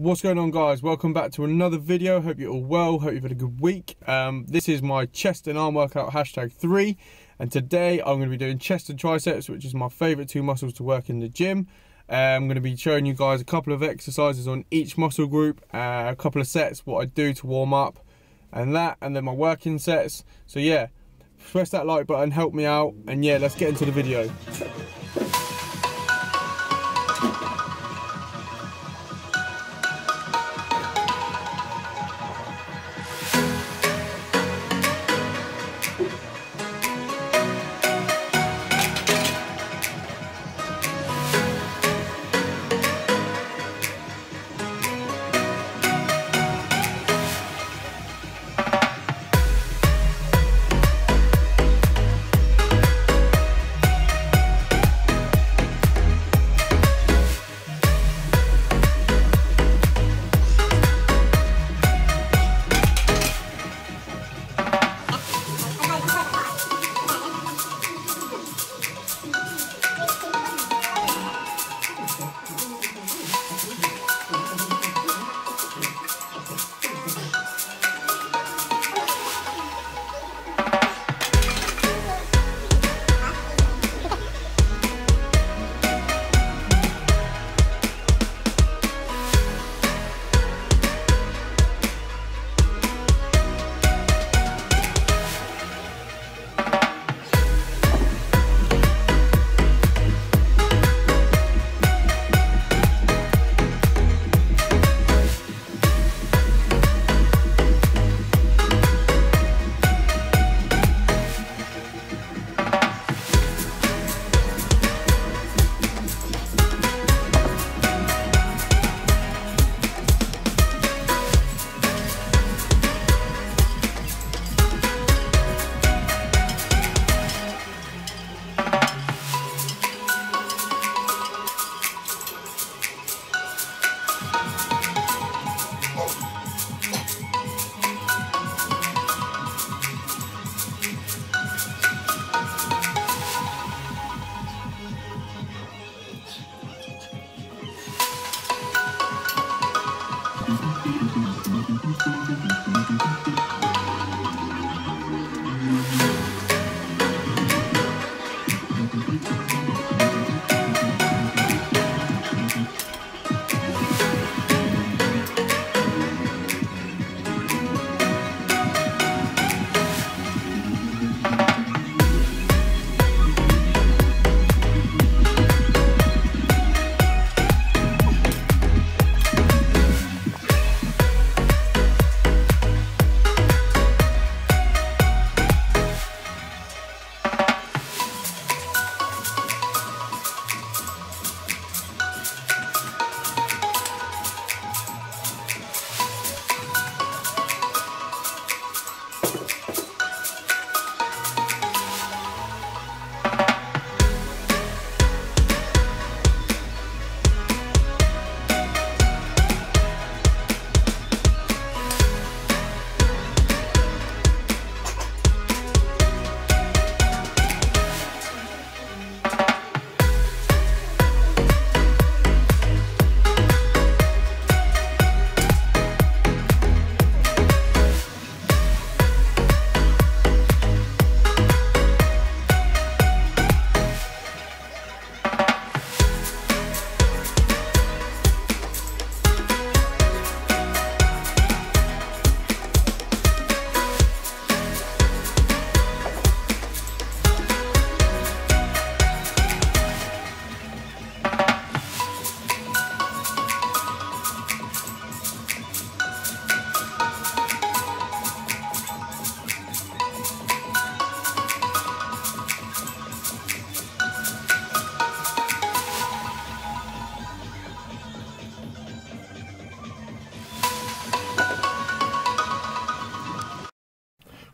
What's going on guys? Welcome back to another video. Hope you're all well. Hope you've had a good week. Um, this is my chest and arm workout hashtag 3 and today I'm going to be doing chest and triceps which is my favourite two muscles to work in the gym. Uh, I'm going to be showing you guys a couple of exercises on each muscle group, uh, a couple of sets, what I do to warm up and that and then my working sets. So yeah, press that like button, help me out and yeah, let's get into the video.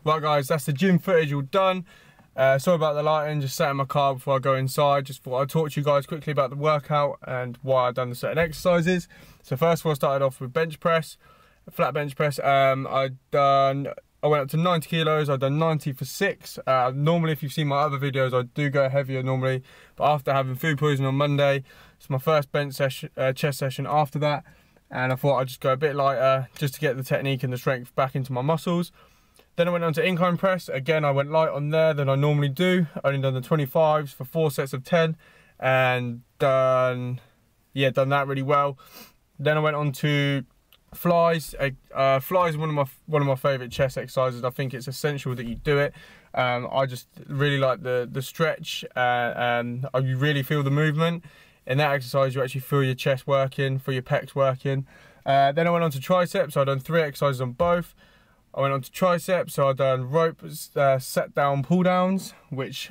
Right guys, that's the gym footage all done. Uh, sorry about the lighting, just sat in my car before I go inside. Just thought I'd talk to you guys quickly about the workout and why I've done the certain exercises. So first of all, I started off with bench press, flat bench press. Um, I done, I went up to 90 kilos. I've done 90 for six. Uh, normally, if you've seen my other videos, I do go heavier normally. But after having food poisoning on Monday, it's my first bench session, uh, chest session after that and I thought I'd just go a bit lighter just to get the technique and the strength back into my muscles. Then I went on to incline press. Again, I went light on there than I normally do. Only done the 25s for four sets of 10 and done, yeah, done that really well. Then I went on to flies. Uh, flies one of my one of my favourite chest exercises. I think it's essential that you do it. Um, I just really like the the stretch uh, and you really feel the movement. In that exercise, you actually feel your chest working, feel your pecs working. Uh, then I went on to triceps. I've done three exercises on both. I went on to triceps, so I done rope uh, set down pull downs, which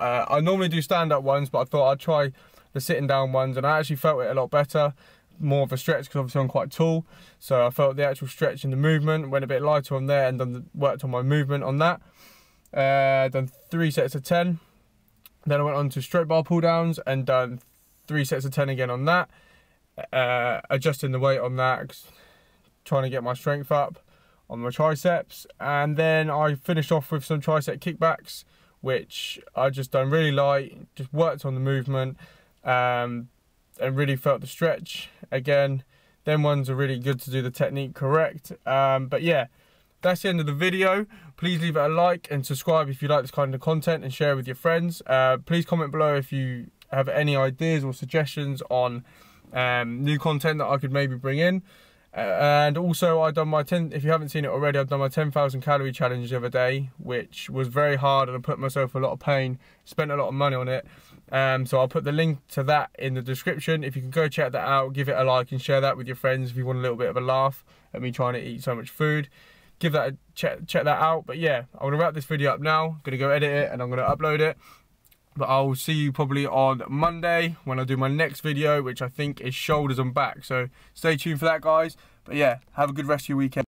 uh, I normally do stand up ones, but I thought I'd try the sitting down ones, and I actually felt it a lot better. More of a stretch because obviously I'm quite tall, so I felt the actual stretch in the movement. Went a bit lighter on there, and done the, worked on my movement on that. Uh, done three sets of ten. Then I went on to straight bar pull downs and done three sets of ten again on that. Uh, adjusting the weight on that, trying to get my strength up on my triceps. And then I finished off with some tricep kickbacks which I just done really light just worked on the movement um, and really felt the stretch again. Them ones are really good to do the technique correct. Um, but yeah that's the end of the video. Please leave it a like and subscribe if you like this kind of content and share with your friends. Uh, please comment below if you have any ideas or suggestions on um, new content that I could maybe bring in and also I done my 10 if you haven't seen it already I've done my 10,000 calorie challenge the other day which was very hard and I put myself a lot of pain spent a lot of money on it. Um, so I'll put the link to that in the description. If you can go check that out give it a like and share that with your friends if you want a little bit of a laugh at me trying to eat so much food. Give that a check check that out. But yeah I'm gonna wrap this video up now. I'm gonna go edit it and I'm gonna upload it but I'll see you probably on Monday when I do my next video, which I think is shoulders and back. So stay tuned for that, guys. But yeah, have a good rest of your weekend.